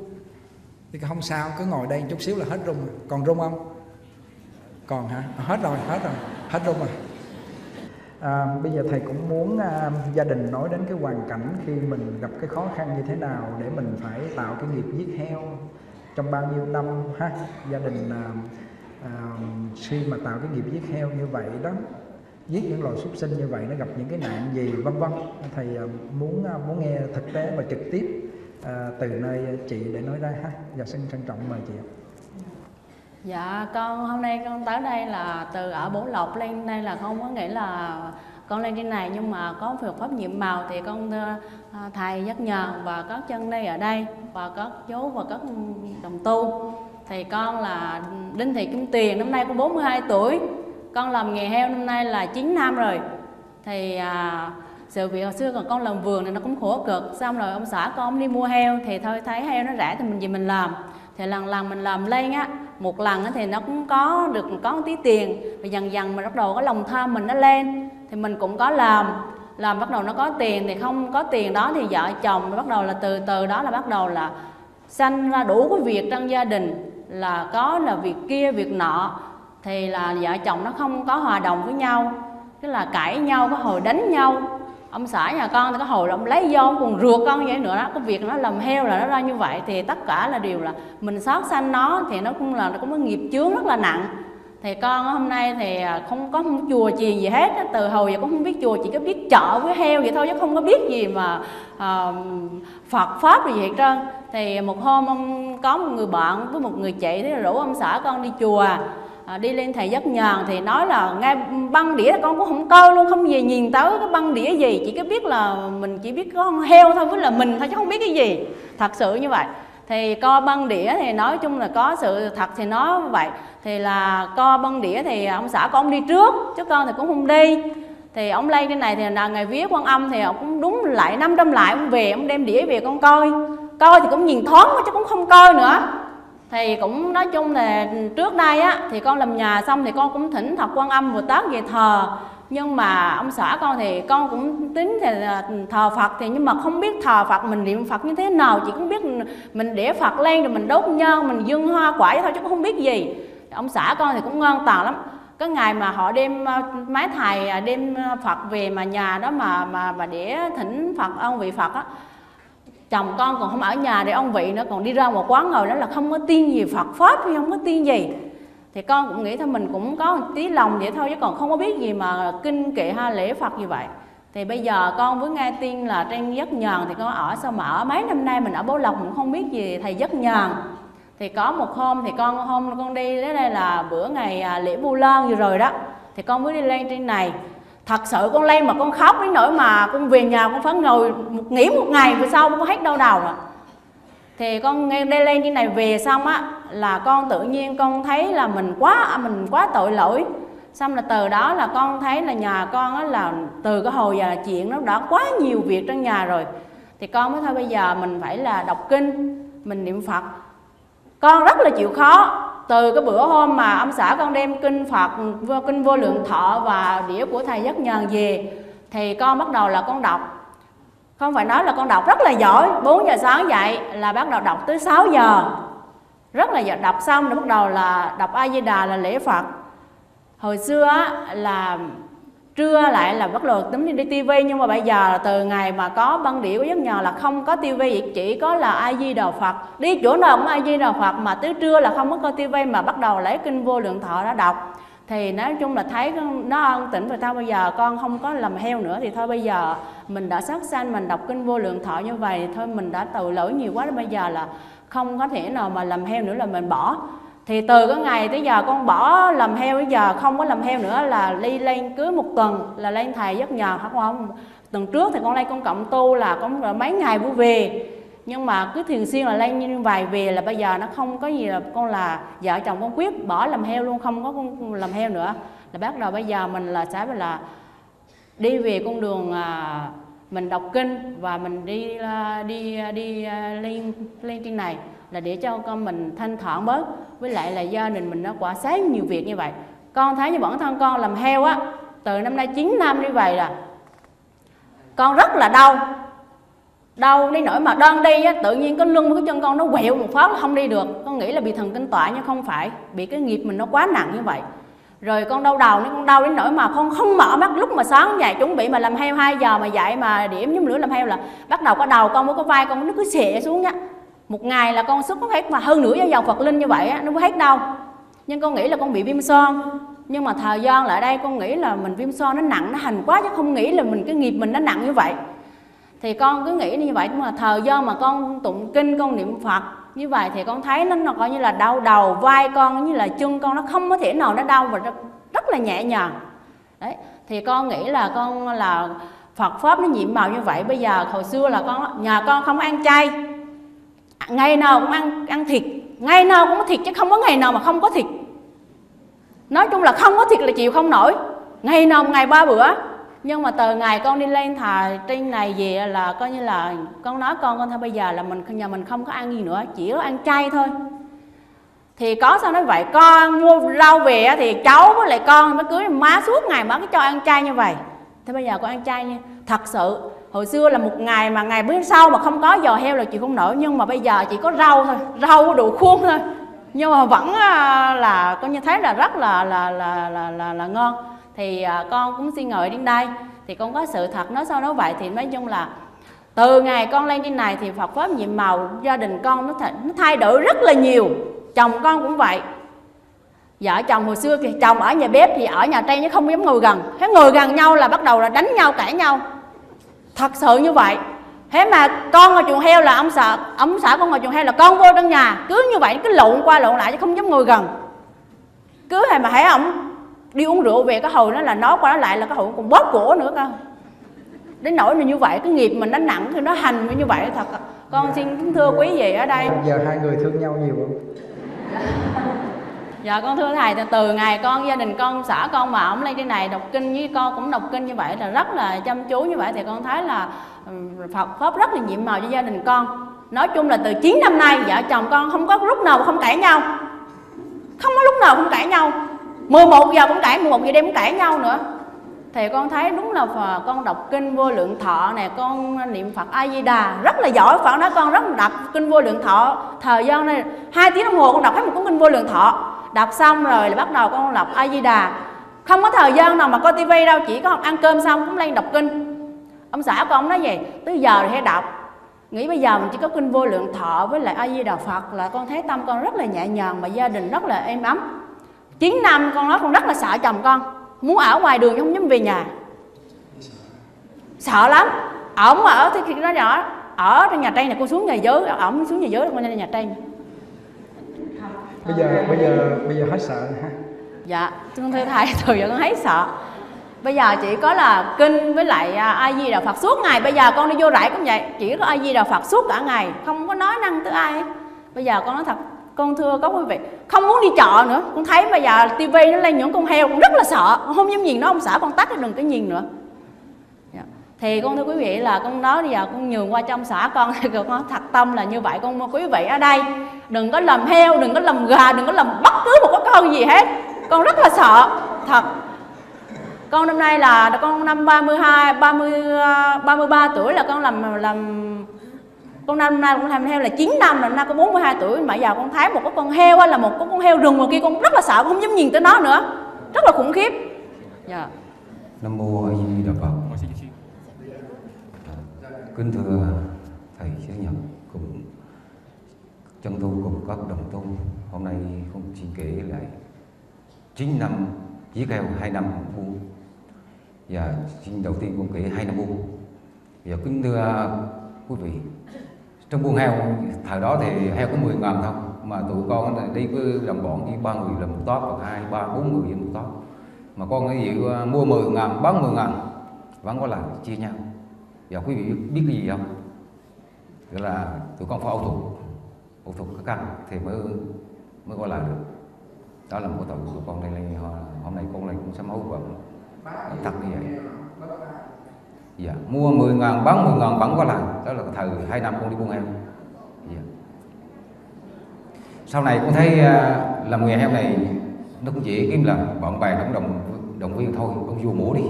A: thì không sao, cứ ngồi đây chút xíu là hết rung còn rung không? Còn hả? Hết rồi hết rồi. Hết luôn rồi. À, bây giờ thầy cũng muốn à, gia đình nói đến cái hoàn cảnh khi mình gặp cái khó khăn như thế nào để mình phải tạo cái nghiệp giết heo trong bao nhiêu năm ha? Gia đình à, à, khi mà tạo cái nghiệp giết heo như vậy đó giết những loài súc sinh như vậy nó gặp những cái nạn gì vân vân. Thầy à, muốn à, muốn nghe thực tế và trực tiếp à, từ nơi chị để nói ra ha. Và xin trân trọng mời chị ạ.
C: Dạ con hôm nay con tới đây là từ ở Bố Lộc lên đây là không có nghĩa là con lên trên này nhưng mà có việc pháp nhiệm màu thì con ờ, ờ, thầy nhắc nhờ và các chân đây ở đây và các chú và các đồng tu. Thì con là Đinh Thị Kim tiền năm nay con 42 tuổi con làm nghề heo năm nay là 9 năm rồi. Thì à, sự việc hồi xưa còn con làm vườn thì nó cũng khổ cực xong rồi ông xã con đi mua heo thì thôi thấy heo nó rẻ thì mình gì mình làm. Thì lần lần mình làm lên á một lần thì nó cũng có được có một tí tiền và dần dần mình bắt đầu có lòng tham mình nó lên. Thì mình cũng có làm làm bắt đầu nó có tiền thì không có tiền đó thì vợ chồng bắt đầu là từ từ đó là bắt đầu là sanh ra đủ cái việc trong gia đình, là có là việc kia, việc nọ. Thì là vợ chồng nó không có hòa đồng với nhau, tức là cãi nhau, có hồi đánh nhau ông xã nhà con thì có hồi ông lấy vô còn ruột con vậy nữa đó. Cái việc nó làm heo là nó ra như vậy thì tất cả là điều là mình xót sanh nó thì nó cũng là nó cũng có nghiệp chướng rất là nặng. Thì con hôm nay thì à, không có không chùa chiền gì hết từ hồi giờ cũng không biết chùa chỉ có biết chợ với heo vậy thôi chứ không có biết gì mà uh, Phật pháp gì hết trơn. Thì một hôm ông có một người bạn với một người chị thế là rủ ông xã con đi chùa à, đi lên thầy giấc nhàn thì nói là nghe băng đĩa con cũng không coi luôn không gì nhìn tới cái băng đĩa gì chỉ có biết là mình chỉ biết có con heo thôi với là mình thôi chứ không biết cái gì. Thật sự như vậy. Thì co băng đĩa thì nói chung là có sự thật thì nói vậy. Thì là co băng đĩa thì ông xã con đi trước chứ con thì cũng không đi. Thì ông lay trên này thì là ngày vía quan âm thì ông cũng đúng lại 500 lại ông về ông đem đĩa về con coi. Coi thì cũng nhìn thoáng chứ cũng không coi nữa thì cũng nói chung là trước đây á, thì con làm nhà xong thì con cũng thỉnh thật quan âm vừa tát về thờ. Nhưng mà ông xã con thì con cũng tính thì thờ Phật thì nhưng mà không biết thờ Phật mình niệm Phật như thế nào, chỉ cũng biết mình để Phật lên rồi mình đốt nhang mình dâng hoa quả vậy thôi chứ cũng không biết gì. Ông xã con thì cũng ngon tàn lắm. Cái ngày mà họ đem ờ, máy thầy à, đem ờ, Phật về mà nhà đó mà mà mà để thỉnh Phật, ông vị Phật á chồng con còn không ở nhà để ông vị nữa, còn đi ra một quán ngồi đó là không có tin gì Phật pháp hay không có tin gì. Thì con cũng nghĩ thôi, mình cũng có một tí lòng vậy thôi, chứ còn không có biết gì mà kinh kệ ha, lễ Phật như vậy. Thì bây giờ con với nghe tin là trên giấc nhàn thì con ở sao mà ở mấy năm nay mình ở Bố Lộc cũng không biết gì thầy giấc nhàn. Thì có một hôm thì con, hôm con đi đến đây là bữa ngày à, lễ Vu Lan vừa rồi đó. Thì con mới đi lên trên này thật sự con lên mà con khóc đến nỗi mà con về nhà con phải ngồi một nghỉ một ngày về sau con hết đau đầu rồi thì con nghe đi lên trên này về xong á, là con tự nhiên con thấy là mình quá mình quá tội lỗi. Xong là từ đó là con thấy là nhà con á là từ cái hồi giờ là chuyện nó đã quá nhiều việc trong nhà rồi. Thì con mới thôi bây giờ mình phải là đọc kinh, mình niệm phật. Con rất là chịu khó từ cái bữa hôm mà ông xã con đem kinh Phật kinh vô lượng thọ và đĩa của thầy giác nhờn về, thì con bắt đầu là con đọc. Không phải nói là con đọc rất là giỏi 4 giờ sáng dậy là bắt đầu đọc tới 6 giờ. Rất là giờ đọc xong rồi bắt đầu là đọc A Di Đà là lễ Phật. Hồi xưa là trưa lại là bắt đầu tính đi tivi nhưng mà bây giờ là từ ngày mà có băng đĩa của giấc nhờ là không có tivi chỉ có là AI di đà phật. Đi chỗ nào cũng AI di đà phật, mà tới trưa là không có coi tivi mà bắt đầu lấy kinh vô lượng thọ ra đọc. Thì nói chung là thấy nó an tĩnh rồi, thôi bây giờ con không có làm heo nữa, thì thôi bây giờ mình đã sát sanh, mình đọc kinh vô lượng thọ như vậy thôi mình đã tự lỗi nhiều quá, bây giờ là không có thể nào mà làm heo nữa là mình bỏ thì từ cái ngày tới giờ con bỏ làm heo bây giờ không có làm heo nữa là đi lên cứ một tuần là lên thầy giấc nhờ hả không tuần trước thì con lên con cộng tu là con mấy ngày mới về. Nhưng mà cứ thường xuyên là lên như vài về là bây giờ nó không có gì là con là vợ chồng con quyết bỏ làm heo luôn không có con làm heo nữa. Là bắt đầu bây giờ mình là sẽ là đi về con đường à, mình đọc kinh và mình đi à, đi à, đi đi lên lên trên này là để cho con mình thanh thản bớt. Với lại là gia đình mình nó quả sáng nhiều việc như vậy. Con thấy như bản thân con làm heo á, từ năm nay 9 năm như vậy là con rất là đau. Đau đi nổi mà đơn đi á, tự nhiên cái lưng cái chân con nó quẹo một phát là không đi được. Con nghĩ là bị thần kinh tọa nhưng không phải, bị cái nghiệp mình nó quá nặng như vậy. Rồi con đau đầu nên con đau đến nỗi mà con không mở mắt lúc mà sáng dậy, chuẩn bị mà làm heo 2 giờ mà dậy mà điểm nhóm lửa làm heo là bắt đầu có đầu con với cái vai con, nó cứ xệ xuống á một ngày là con xuất có hết mà hơn nửa dầu Phật linh như vậy á, nó có hết đâu. Nhưng con nghĩ là con bị viêm son. Nhưng mà thời gian lại đây con nghĩ là mình viêm son nó nặng nó hành quá chứ không nghĩ là mình cái nghiệp mình nó nặng như vậy. Thì con cứ nghĩ như vậy nhưng mà thời gian mà con tụng kinh con niệm Phật như vậy thì con thấy nó, nó coi như là đau đầu vai con như là chân con nó không có thể nào nó đau và rất, rất là nhẹ nhàng. Đấy thì con nghĩ là con là Phật pháp nó nhiệm màu như vậy. Bây giờ hồi xưa là con nhà con không ăn chay ngày nào cũng ăn ăn thịt. Ngày nào cũng có thịt chứ không có ngày nào mà không có thịt. Nói chung là không có thịt là chịu không nổi. Ngày nào một ngày ba bữa. Nhưng mà từ ngày con đi lên thà trên này về là coi như là con nói con con thôi, bây giờ là mình, nhà mình không có ăn gì nữa, chỉ có ăn chay thôi. Thì có sao nói vậy, con mua rau về thì cháu với lại con mới cưới má suốt ngày má cứ cho ăn chay như vậy. Thế bây giờ con ăn chay nha. Thật sự hồi xưa là một ngày mà ngày bữa sau mà không có giò heo là chị không nổi nhưng mà bây giờ chỉ có rau thôi rau đủ khuôn thôi. Nhưng mà vẫn à, là con như thấy là rất là là là là là, là ngon. Thì à, con cũng xin ngợi đến đây. Thì con có sự thật nói sao nói vậy thì nói chung là từ ngày con lên trên này thì Phật pháp nhiệm màu gia đình con nó, th nó thay đổi rất là nhiều. Chồng con cũng vậy. Vợ chồng hồi xưa thì chồng ở nhà bếp thì ở nhà tây chứ không dám ngồi gần. Thế ngồi gần nhau là bắt đầu là đánh nhau cãi nhau thật sự như vậy. Thế mà con ngồi chuồng heo là ông sợ ông sợ con ngồi chuồng heo là con vô trong nhà. Cứ như vậy cứ lộn qua lộn lại chứ không dám ngồi gần. Cứ hay mà thấy ông đi uống rượu về, cái hồi nó là nói qua nó lại là cái hồi còn bóp cổ nữa cơ. Đến nỗi là như vậy, cái nghiệp mình nó nặng thì nó hành như vậy, thật. Con xin kính thưa quý vị ở đây.
A: Giờ hai người thương nhau nhiều không?
C: Dạ con thưa thầy, từ ngày con, gia đình con, xã con mà ông lên trên này đọc kinh với con cũng đọc kinh như vậy là rất là chăm chú như vậy thì con thấy là Phật, pháp rất là nhiệm màu cho gia đình con. Nói chung là từ 9 năm nay, vợ chồng con không có lúc nào không cãi nhau. Không có lúc nào không cãi nhau. 11 giờ cũng cãi 11 giờ đêm cũng cãi nhau nữa. Thì con thấy đúng là con đọc kinh vô lượng thọ này con niệm phật a di đà rất là giỏi phật nói con rất là đọc kinh vô lượng thọ. Thời gian này, hai tiếng đồng hồ con đọc hết một cuốn kinh vô lượng thọ đọc xong rồi là bắt đầu con đọc a di đà. Không có thời gian nào mà coi tivi đâu chỉ có ăn cơm xong cũng lên đọc kinh. Ông xã con ông nói vậy, tới giờ thì hay đọc. Nghĩ bây giờ mình chỉ có kinh vô lượng thọ với lại a di đà phật là con thấy tâm con rất là nhẹ nhàng mà gia đình rất là êm ấm. 9 năm con nói con rất là sợ chồng con muốn ở ngoài đường không dám về nhà. Sợ lắm. Ổng ở thì khi nó nhỏ ở trên nhà tranh này cô xuống nhà dưới ổng xuống nhà dưới con lên nhà tranh
A: bây giờ bây giờ bây giờ hết sợ ha.
C: Dạ con thưa thầy từ giờ con thấy sợ. Bây giờ chỉ có là kinh với lại à, a di đà phật suốt ngày. Bây giờ con đi vô rải cũng vậy. Chỉ có a di đà phật suốt cả ngày. Không có nói năng tới ai. Bây giờ con nói thật con thưa các quý vị không muốn đi chợ nữa. Con thấy bây giờ tivi nó lên những con heo con rất là sợ. Không dám nhìn nó ông xã con tắt đừng có nhìn nữa. Thì con thưa quý vị là con nói bây giờ con nhường qua trong xã con (laughs) thì con thật tâm là như vậy. Con quý vị ở đây đừng có làm heo đừng có làm gà đừng có làm bất cứ một cái con gì hết. Con rất là sợ thật. Con năm nay là con năm 32 30 33 tuổi là con làm làm con năm nay con làm heo là 9 năm là năm có 42 tuổi. Mà giờ con thấy một cái con heo là một cái con heo rừng ngoài kia con rất là sợ con không dám nhìn tới nó nữa. Rất là khủng khiếp. Dạ.
E: Nam mô A Di Đà Phật. Kính thưa thầy Sư Nhật cùng chân tu cùng các đồng tu, hôm nay con xin kể lại 9 năm chỉ heo 2 năm buôn và xin đầu tiên con kể 2 năm buôn. Và kính thưa quý vị, trong buôn heo thời đó thì heo có 10 ngàn thôi mà tụi con đi với đồng bọn với ba người là một tóp hoặc hai ba bốn người với một tóp. Mà con cái gì à, mua 10 ngàn bán 10 ngàn vẫn có là chia nhau và quý vị biết, cái gì không? Tức là tụi con phải âu thuật âu thuật cái căn thì mới mới có là được. Đó là một tội của con đây là hôm nay con này cũng sám hối và thật như vậy. Dạ mua 10 ngàn bán 10 ngàn vẫn có làm đó là thời hai năm con đi buôn heo. Dạ. sau này con thấy à, làm nghề heo này nó cũng dễ kiếm là bạn bè cũng đồng động viên thôi con vô mổ đi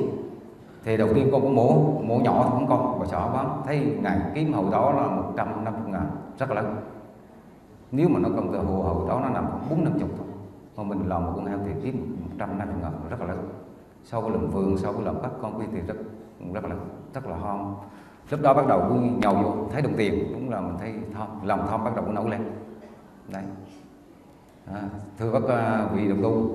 E: thì đầu tiên con cũng mổ mổ nhỏ không con và sợ quá. Thấy ngày kiếm hồi đó là 150 ngàn rất là lớn. Nếu mà nó còn từ hồ hồi đó nó nằm khoảng bốn năm chục thôi. Mà mình làm một con heo thì kiếm 150 ngàn rất là lớn. Sau cái lần vườn sau cái lần bắt con kia thì rất rất là lớn rất là hom lúc đó bắt đầu cũng nhầu vô thấy đồng tiền đúng là mình thấy thom lòng thom bắt đầu cũng nổi lên. Đây à, thưa các uh, vị đồng tu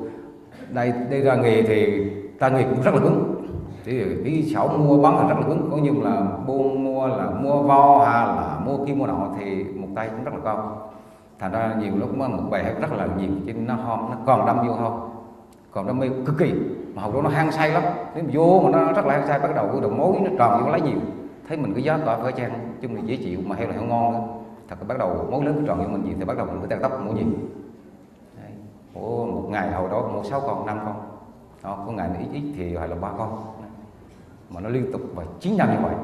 E: đây đây ra nghề thì ta nghề cũng rất là cứng thì cái xảo mua bán là rất là cứng có như là buôn mua là mua vo hay là mua kia mua nọ thì một tay cũng rất là cao. Thành ra nhiều lúc mà một bè rất là nhiều cho nó hom nó còn đâm vô không còn đam mê cực kỳ. Mà hồi đó nó hăng say lắm nếu mà vô mà nó rất là hăng say bắt đầu cái đầu mối nó tròn vô lấy nhiều. Thấy mình cái giá cả phải chăng chung là dễ chịu mà heo là heo ngon nữa thật là bắt đầu mối lớn tròn vô mình nhiều thì bắt đầu mình cứ tăng tốc mỗi nhiều. Ủa, một ngày hồi đó một sáu con năm con. Đó, có ngày ít ít thì hay là ba con mà nó liên tục và chín năm như vậy.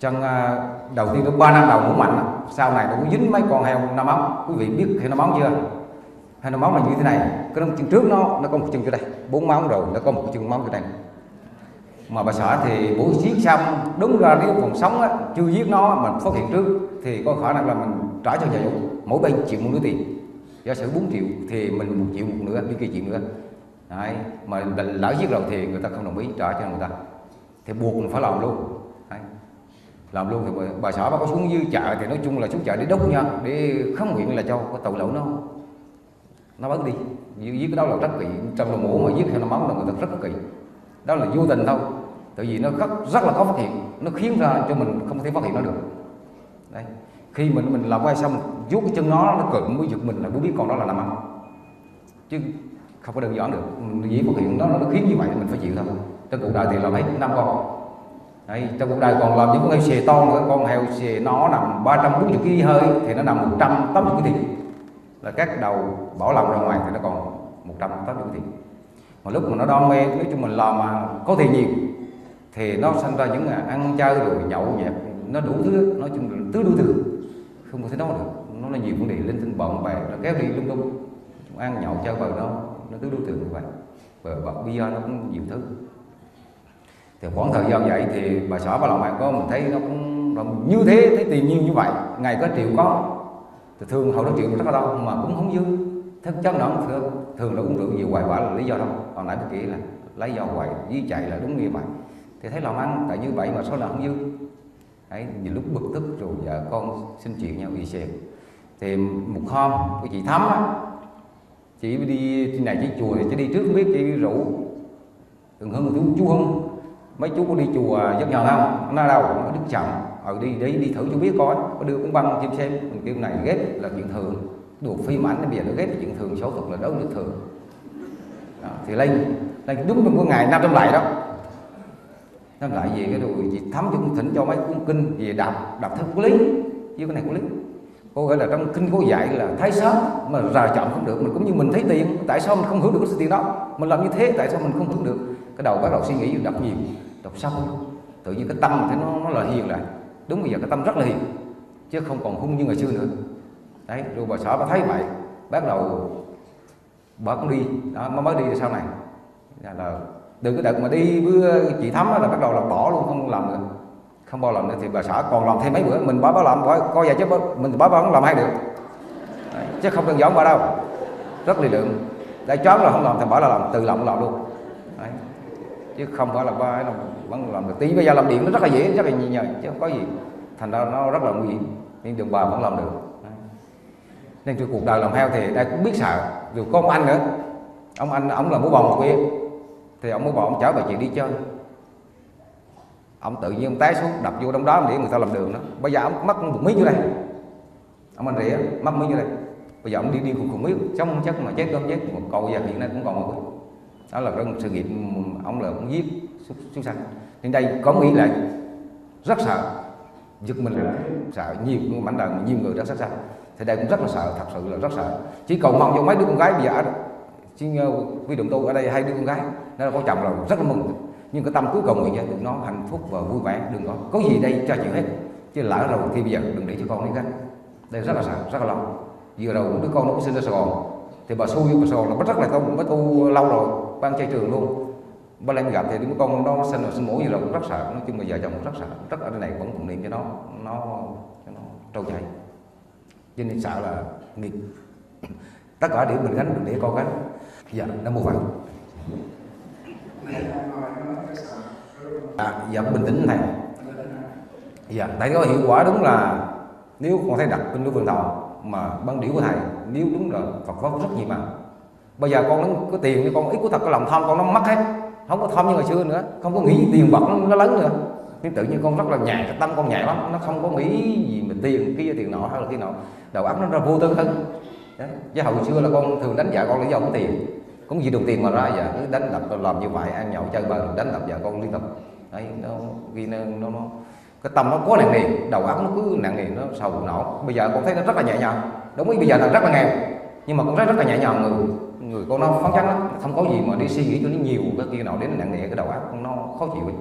E: Trong à, đầu tiên tôi ba năm đầu cũng mạnh sau này nó cũng dính mấy con heo năm móng, quý vị biết heo năm móng chưa? Heo năm móng là như thế này cái chân trước nó nó có một chân chỗ đây bốn móng rồi nó có một chân móng chỗ này. mà bà xã thì buổi giết xong đúng ra nếu còn sống á, chưa giết nó mà phát hiện trước thì có khả năng là mình trả cho nhà chủ mỗi bên chịu một nửa tiền. Giả sử 4 triệu thì mình một triệu một nữa bên kia triệu nữa Đấy. mà lỡ giết rồi thì người ta không đồng ý trả cho người ta thì buộc mình phải làm luôn. Đấy. làm luôn thì bà, bà xã bà có xuống dưới chợ thì nói chung là xuống chợ để đốc nha để khám nguyện là cho cái tội lỗi nó nó bớt đi. Giết cái đó là rất kỵ trong là mổ mà giết theo nó máu là người ta rất kỵ đó là vô tình thôi tại vì nó rất, rất là khó phát hiện nó khiến ra cho mình không thể phát hiện nó được. Đấy. Khi mình mình làm quay xong vuốt cái chân nó nó cự mới giật mình là cũng biết con đó là làm ăn. Chứ không có đơn giản được mình dễ phát hiện nó nó khiến như vậy mình phải chịu thôi trong cuộc đời thì làm hết năm con Đấy, trong cuộc đời còn làm những con heo xề to nữa. Con heo xề nó nằm 340 kg hơi thì nó nằm 180 kg là các đầu bỏ lòng ra ngoài thì nó còn 180 kg mà lúc mà nó đam mê nói chung mình làm mà có tiền nhiều thì nó sinh ra những à, ăn chơi rồi nhậu nhẹt. Nó đủ thứ nói chung là tứ đủ thứ. Không có thể nói được. Nó là nhiều vấn đề linh tinh bận bè nó kéo đi lung tung. Ăn nhậu chơi vào nó nó tứ đối tượng như vậy. Và bạc bia nó cũng nhiều thứ thì khoảng thời gian vậy thì bà xã bà làm bạn có, mình thấy nó cũng nó như thế, thấy tiền nhiêu như vậy, ngày có triệu có. Thì thường hầu đó triệu rất là đau mà cũng không dư. Thức chắc nó thường thường là uống rượu nhiều hoài, quả là lý do đâu còn nãy tôi kỹ là lấy do hoài, dí chạy là đúng như vậy. Thì thấy làm ăn, tại như vậy mà số nào không dư. Ấy nhiều lúc bực tức, rồi vợ con xin chuyện nhau bị xèo. Thì một hôm, cái chị thắm á, chị đi trên này, chị chùa thì chị đi trước không biết chị rủ. Thường hơn chú chú hưng mấy chú có đi chùa giấc nhờ không? Nó đâu? Nó đức chậm. Ở đi đi đi thử chú biết coi. Có đưa cũng băng chim xem. Mình kêu này ghét là chuyện thường. Đùa phim ảnh bây giờ nó ghét là chuyện thường. Số thuật là đấu được thường. Đó, thì lên lên đúng trong cái ngày năm trăm lại đó. Nó lại về cái đùi chị thấm cho thỉnh cho mấy cuốn kinh về đọc đọc theo của lý. Chứ cái này của lý. Cô gọi là trong kinh cô dạy là thấy sớm mà rà chậm không được. Mình cũng như mình thấy tiền. Tại sao mình không hưởng được cái tiền đó? Mình làm như thế tại sao mình không hưởng được? Cái đầu bắt đầu suy nghĩ đọc nhiều đọc xong. Tự nhiên cái tâm thì nó nó là hiền lại. Đúng bây giờ cái tâm rất là hiền chứ không còn hung như ngày xưa nữa. Đấy rồi bà xã bà thấy vậy. Bắt đầu bà cũng đi. Đó mới mới đi sau này. Dạ là, là đừng có đợt mà đi với chị thắm là bắt đầu là bỏ luôn không làm nữa. Không bao làm nữa thì bà xã còn làm thêm mấy bữa. Mình bỏ bao làm coi coi vậy chứ bà, mình bỏ bà không làm hay được. Đấy, chứ không đơn giản bà đâu. Rất là lượng. Đã chó là không làm thì bỏ là làm tự làm làm luôn chứ không phải là ba ấy vẫn làm được tí. Bây giờ làm điện nó rất là dễ, rất là nhẹ nhàng, chứ không có gì. Thành ra nó rất là nguy hiểm. Nhưng đường bà vẫn làm được. Nên cái cuộc đời làm heo thì đây cũng biết sợ. Dù có ông anh nữa. Ông anh, ông là bố bồng một kia thì ông bố bồng ông chở bà chị đi chơi. Ông tự nhiên ông té xuống, đập vô đống đó để người ta làm đường đó. Bây giờ ông mất một miếng như đây. Ông anh rỉa mất miếng như đây. Bây giờ ông đi đi cùng cùng miếng trong chắc mà chết, không chết. Một câu giờ hiện nay cũng còn một cái đó là cái sự nghiệp ông là ông giết xuất, sắc. sanh. Nên đây có nghĩ là rất sợ giật mình là sợ nhiều mảnh đời nhiều người rất sát sanh. Thì đây cũng rất là sợ thật sự là rất sợ. Chỉ cầu mong cho mấy đứa con gái bây giờ xin ờ, quy động tôi ở đây hai đứa con gái nó có chồng là rất là mừng. Nhưng cái tâm cuối cùng nguyện cho tụi nó hạnh phúc và vui vẻ đừng có có gì đây cho chịu hết. Chứ lỡ rồi thì bây giờ đừng để cho con đi gánh. Đây rất là sợ rất là lo. Vừa đầu đứa con nó cũng sinh ra sài gòn thì bà xui bà sài gòn nó rất là tôi mới tu lâu rồi ban chơi trường luôn. Ba lên gặp thì đứa con nó sinh rồi sinh mũi gì rồi cũng rất sợ. Nói chung là vợ chồng cũng rất sợ. Rất ở đây này vẫn cũng niệm cho nó nó cho nó trâu chạy cho nên sợ là nghiệp (coughs) tất cả điểm mình gánh mình để con gánh. Dạ nó mua phật. À, dạ bình tĩnh thầy dạ tại có hiệu quả đúng là nếu con thấy đặt bên cái vườn thọ mà ban điểu của thầy nếu đúng là Phật pháp rất nhiều mà bây giờ con nó có tiền thì con ít có thật có lòng tham con nó mất hết. Không có tham như ngày xưa nữa không có nghĩ tiền bạc nó, nó lớn nữa. Nhưng tự nhiên con rất là nhẹ cái tâm con nhẹ lắm nó không có nghĩ gì mình tiền kia tiền nọ hay là kia nọ. Đầu óc nó ra vô tư hơn. Chứ hồi xưa là con thường đánh vợ con lý do có tiền. Cũng gì đồng tiền mà ra giờ cứ đánh đập làm như vậy ăn nhậu chơi bời đánh đập vợ con liên tục. Đấy nó ghi nó, nó, nó cái tâm nó có nặng nề đầu óc nó cứ nặng nề nó sầu não. Bây giờ con thấy nó rất là nhẹ nhàng. Đúng ý bây giờ là rất là nghèo nhưng mà con thấy rất là nhẹ nhàng người người con nó phấn chấn lắm. Không có gì mà đi suy nghĩ cho nó nhiều cái kia nào đến nặng nề cái đầu óc con nó khó chịu. Ấy.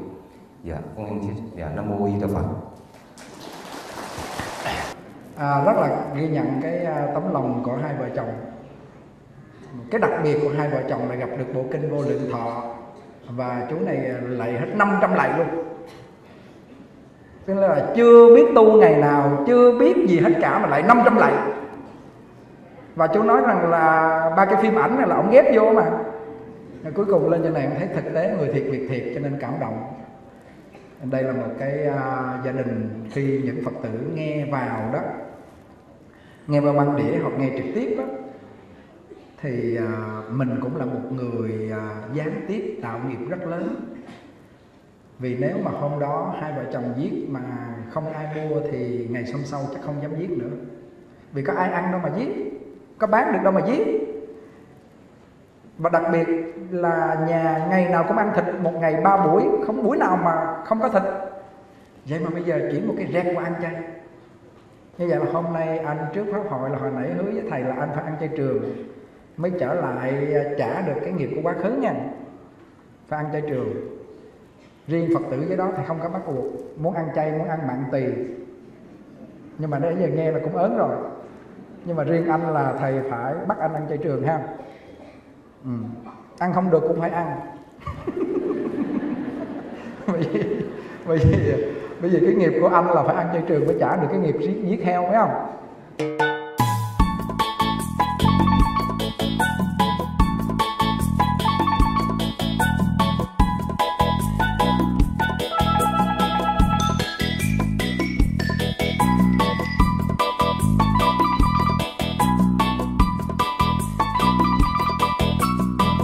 E: dạ con dạ nam mô di đà phật.
A: À, rất là ghi nhận cái à, tấm lòng của hai vợ chồng. Cái đặc biệt của hai vợ chồng là gặp được bộ kinh vô lượng thọ. Và chú này à, lạy hết 500 lạy luôn. Tức là chưa biết tu ngày nào chưa biết gì hết cả mà lại 500 lạy và chú nói rằng là ba cái phim ảnh này là ông ghép vô mà. Nên cuối cùng lên trên này thấy thực tế người thiệt việc thiệt cho nên cảm động. Đây là một cái uh, gia đình khi những phật tử nghe vào đó nghe vào băng đĩa hoặc nghe trực tiếp đó thì uh, mình cũng là một người uh, gián tiếp tạo nghiệp rất lớn. Vì nếu mà hôm đó hai vợ chồng giết mà không ai mua thì ngày hôm sau chắc không dám giết nữa. Vì có ai ăn đâu mà giết có bán được đâu mà giết. Và đặc biệt là nhà ngày nào cũng ăn thịt một ngày ba buổi, không buổi nào mà không có thịt. Vậy mà bây giờ chỉ một cái rét qua ăn chay. Như vậy là hôm nay anh trước pháp hội là hồi nãy hứa với thầy là anh phải ăn chay trường, mới trở lại à, trả được cái nghiệp của quá khứ nha. Phải ăn chay trường. Riêng phật tử với đó thì không có bắt buộc. Muốn ăn chay, muốn ăn mặn tỳ. Nhưng mà nãy giờ nghe là cũng ớn rồi nhưng mà riêng anh là thầy phải bắt anh ăn chay trường ha. Ừ. ăn không được cũng phải ăn. (laughs) Bởi vì bởi vì bởi vì cái nghiệp của anh là phải ăn chay trường mới trả được cái nghiệp giết, giết heo phải không?